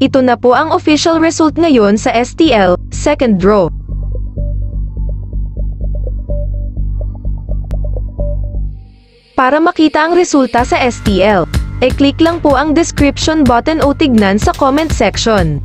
Ito na po ang official result ngayon sa STL, second draw. Para makita ang resulta sa STL, e-click lang po ang description button o tignan sa comment section.